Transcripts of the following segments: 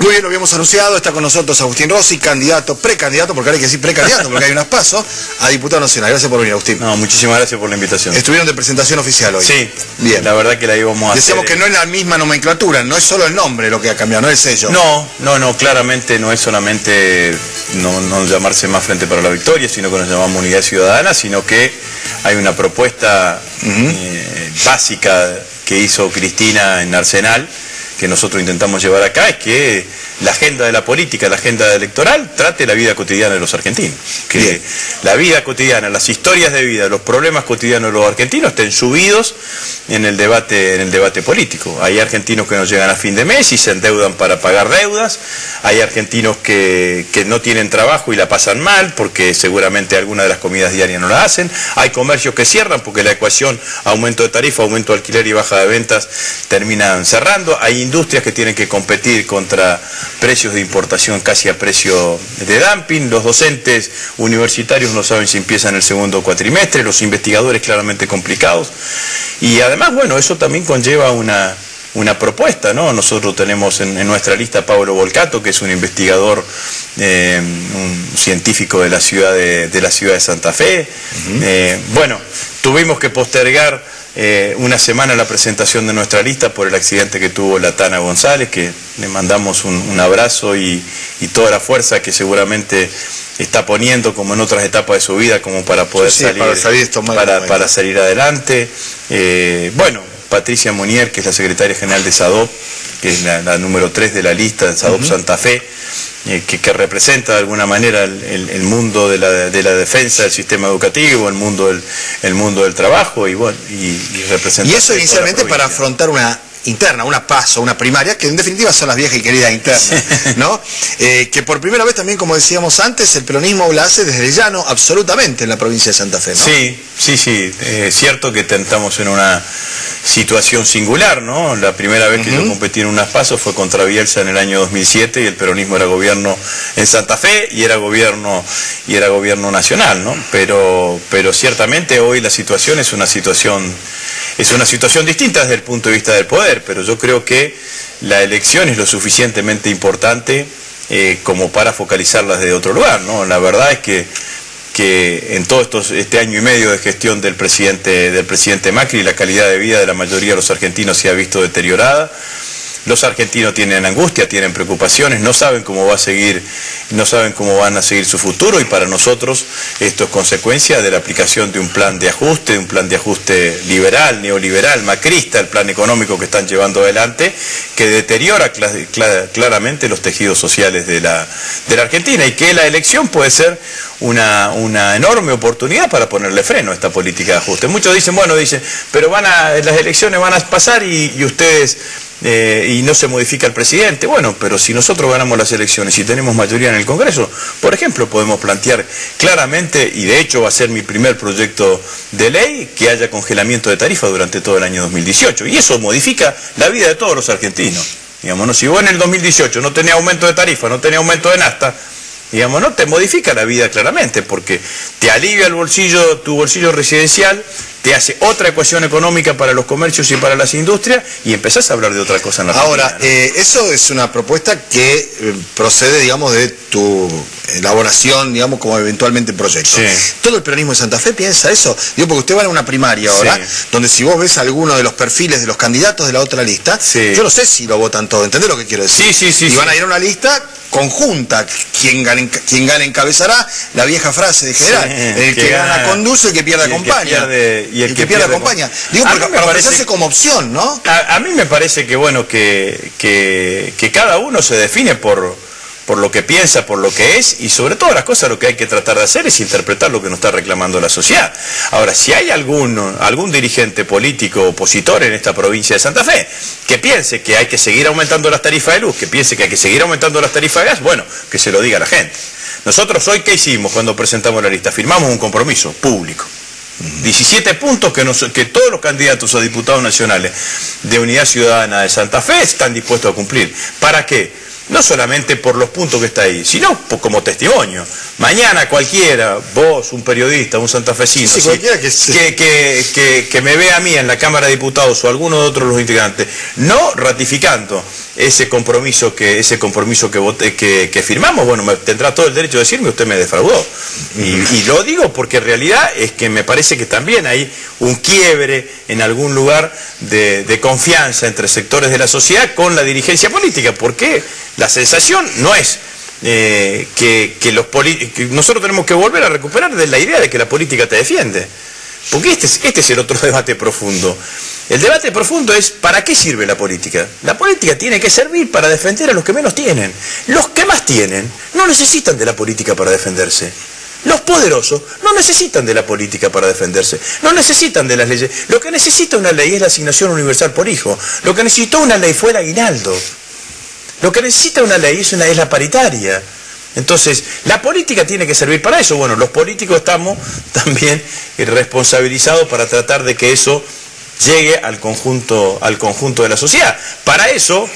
Muy bien, lo habíamos anunciado, está con nosotros Agustín Rossi, candidato, precandidato, porque ahora hay que decir precandidato, porque hay unas pasos, a diputado nacional. Gracias por venir, Agustín. No, muchísimas gracias por la invitación. Estuvieron de presentación oficial hoy. Sí, bien. La verdad que la íbamos a Decíamos que no es la misma nomenclatura, no es solo el nombre lo que ha cambiado, no es el sello. No, no, no, claramente no es solamente no, llamarse más Frente para la Victoria, sino que nos llamamos Unidad Ciudadana, sino que hay una propuesta eh, básica que hizo Cristina en Arsenal, que nosotros intentamos llevar acá, es que la agenda de la política, la agenda electoral, trate la vida cotidiana de los argentinos. Que la vida cotidiana, las historias de vida, los problemas cotidianos de los argentinos estén subidos en el debate, en el debate político. Hay argentinos que no llegan a fin de mes y se endeudan para pagar deudas, hay argentinos que, que no tienen trabajo y la pasan mal porque seguramente alguna de las comidas diarias no la hacen, hay comercios que cierran porque la ecuación aumento de tarifa, aumento de alquiler y baja de ventas terminan cerrando, hay industrias que tienen que competir contra precios de importación casi a precio de dumping, los docentes universitarios no saben si empiezan el segundo cuatrimestre, los investigadores claramente complicados. Y además, bueno, eso también conlleva una, una propuesta, ¿no? Nosotros tenemos en, nuestra lista a Pablo Volcato, que es un investigador, eh, un científico de la ciudad de, la ciudad de Santa Fe. Eh, bueno, tuvimos que postergar eh, una semana la presentación de nuestra lista por el accidente que tuvo la Tana González, que le mandamos un, abrazo y, toda la fuerza que seguramente está poniendo como en otras etapas de su vida como para poder salir, para salir, adelante. Eh, bueno, Patricia Monier, que es la secretaria general de SADOP, que es la, número 3 de la lista de SADOP Santa Fe, eh, que, representa de alguna manera el, mundo de la, defensa del sistema educativo, el mundo del, el mundo del trabajo y, bueno, y, representa... Y eso inicialmente para afrontar una interna, una paso, una primaria, que en definitiva son las viejas y queridas internas, ¿no? Eh, que por primera vez también, como decíamos antes, el peronismo la hace desde llano, absolutamente, en la provincia de Santa Fe, ¿no? Sí, sí, sí, es cierto que tentamos en una situación singular, ¿no? La primera vez que yo competí en unas pasos fue contra Bielsa en el año 2007 y el peronismo era gobierno en Santa Fe y era gobierno y era gobierno nacional, ¿no? Pero pero ciertamente hoy la situación es una situación es una situación distinta desde el punto de vista del poder, pero yo creo que la elección es lo suficientemente importante eh, como para focalizarla desde otro lugar, ¿no? La verdad es que que en todo estos, este año y medio de gestión del presidente, del presidente Macri la calidad de vida de la mayoría de los argentinos se ha visto deteriorada. Los argentinos tienen angustia, tienen preocupaciones, no saben cómo va a seguir, no saben cómo van a seguir su futuro y para nosotros esto es consecuencia de la aplicación de un plan de ajuste, de un plan de ajuste liberal, neoliberal, macrista, el plan económico que están llevando adelante, que deteriora claramente los tejidos sociales de la, de la Argentina y que la elección puede ser una, una, enorme oportunidad para ponerle freno a esta política de ajuste. Muchos dicen, bueno, dicen, pero van a, las elecciones van a pasar y ustedes eh, y no se modifica el presidente. Bueno, pero si nosotros ganamos las elecciones y tenemos mayoría en el Congreso, por ejemplo, podemos plantear claramente, y de hecho va a ser mi primer proyecto de ley, que haya congelamiento de tarifa durante todo el año 2018. Y eso modifica la vida de todos los argentinos. Digamos, si vos en el 2018 no tenía aumento de tarifa, no tenía aumento de nasta, digamos, no te modifica la vida claramente, porque te alivia el bolsillo, tu bolsillo residencial, te hace otra ecuación económica para los comercios y para las industrias y empezás a hablar de otra cosa en la Ahora, eh, eso es una propuesta que eh, procede, digamos, de tu elaboración, digamos, como eventualmente proyecto. ¿Todo el peronismo de Santa Fe piensa eso? Digo, porque usted va a una primaria ahora, donde si vos ves alguno de los perfiles de los candidatos de la otra lista, yo no sé si lo votan todo, ¿entendés lo que quiero decir? Sí, sí, sí. Y van a ir a una lista conjunta, quien gane, quien gane encabezará la vieja frase de general, el que, gana, conduce, el que pierde acompaña y el, que, pierde, acompaña. Digo, para, para como opción, ¿no? A, mí me parece que, bueno, que, que, cada uno se define por, por lo que piensa, por lo que es, y sobre todas las cosas lo que hay que tratar de hacer es interpretar lo que nos está reclamando la sociedad. Ahora, si hay algún, algún dirigente político opositor en esta provincia de Santa Fe que piense que hay que seguir aumentando las tarifas de luz, que piense que hay que seguir aumentando las tarifas de gas, bueno, que se lo diga a la gente. Nosotros hoy, ¿qué hicimos cuando presentamos la lista? Firmamos un compromiso público 17 puntos que, todos los candidatos a diputados nacionales de Unidad Ciudadana de Santa Fe están dispuestos a cumplir. ¿Para qué? No solamente por los puntos que está ahí, sino como testimonio. Mañana cualquiera, vos, un periodista, un santafesino, que, que, me vea a mí en la Cámara de Diputados o alguno de otros los integrantes, no ratificando ese compromiso que ese compromiso que, que, firmamos, bueno, me, tendrá todo el derecho de decirme usted me defraudó. Y, lo digo porque en realidad es que me parece que también hay un quiebre en algún lugar de, de confianza entre sectores de la sociedad con la dirigencia política, porque la sensación no es eh, que, los nosotros tenemos que volver a recuperar de la idea de que la política te defiende. Porque este es, este es el otro debate profundo. El debate profundo es ¿para qué sirve la política? La política tiene que servir para defender a los que menos tienen. Los que más tienen no necesitan de la política para defenderse. Los poderosos no necesitan de la política para defenderse, no necesitan de las leyes. Lo que necesita una ley es la asignación universal por hijo. Lo que necesitó una ley fue el aguinaldo. Lo que necesita una ley es, una, es la paritaria. Entonces, la política tiene que servir para eso. Bueno, los políticos estamos también responsabilizados para tratar de que eso llegue al conjunto, al conjunto de la sociedad. Para eso,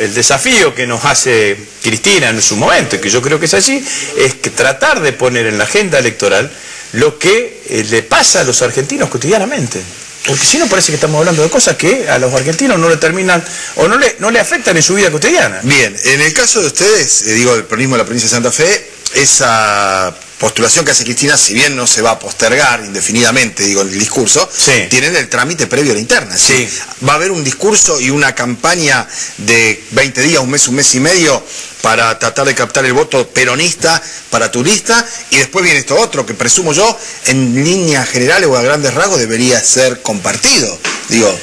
el desafío que nos hace Cristina en su momento, que yo creo que es así, es que tratar de poner en la agenda electoral lo que eh, le pasa a los argentinos cotidianamente. Porque si no parece que estamos hablando de cosas que a los argentinos no le terminan o no le, no le afectan en su vida cotidiana. Bien, en el caso de ustedes, eh, digo, el peronismo de la provincia de Santa Fe, esa postulación que hace Cristina, si bien no se va a postergar indefinidamente, digo, el discurso, tienen el trámite previo a la interna. Sí. Va a haber un discurso y una campaña de 20 días, un mes, un mes y medio, para tratar de captar el voto peronista para turista, y después viene esto otro, que presumo yo, en líneas generales o a grandes rasgos, debería ser compartido. Digo.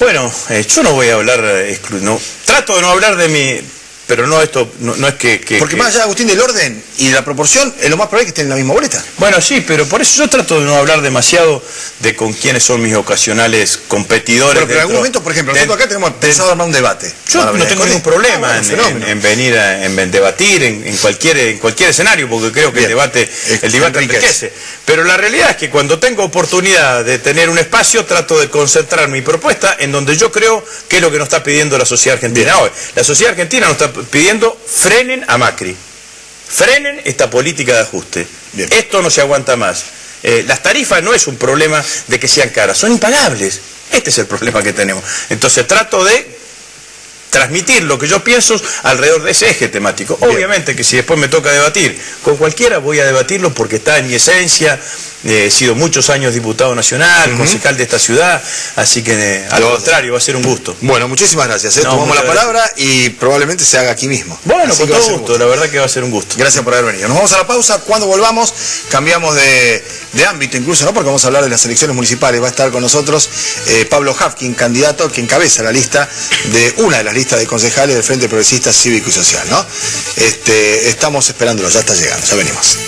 Bueno, eh, yo no voy a hablar, eh, no, trato de no hablar de mi pero no esto no, es que, Porque más allá, Agustín, del orden y de la proporción, es lo más probable que estén en la misma boleta. Bueno, sí, pero por eso yo trato de no hablar demasiado de con quiénes son mis ocasionales competidores. Pero, en algún momento, por ejemplo, nosotros acá tenemos pensado armar un debate. Yo no tengo ningún problema en, venir a en debatir en, cualquier, en cualquier escenario, porque creo que el debate, el debate enriquece. Pero la realidad es que cuando tengo oportunidad de tener un espacio, trato de concentrar mi propuesta en donde yo creo que es lo que nos está pidiendo la sociedad argentina hoy. La sociedad argentina nos está pidiendo frenen a Macri, frenen esta política de ajuste. Esto no se aguanta más. Eh, las tarifas no es un problema de que sean caras, son impagables. Este es el problema que tenemos. Entonces trato de transmitir lo que yo pienso alrededor de ese eje temático. Obviamente que si después me toca debatir con cualquiera, voy a debatirlo porque está en mi esencia, he sido muchos años diputado nacional, concejal de esta ciudad, así que eh, al contrario, va a ser un gusto. Bueno, muchísimas gracias. ¿eh? Tomamos la palabra y probablemente se haga aquí mismo. Bueno, con todo gusto, la verdad que va a ser un gusto. Gracias por haber venido. Nos vamos a la pausa, cuando volvamos cambiamos de, ámbito incluso, ¿no? porque vamos a hablar de las elecciones municipales. Va a estar con nosotros eh, Pablo Hafkin, candidato que encabeza la lista de una de las listas de concejales del Frente Progresista Cívico y Social. ¿no? Este, estamos esperándolo, ya está llegando, ya venimos.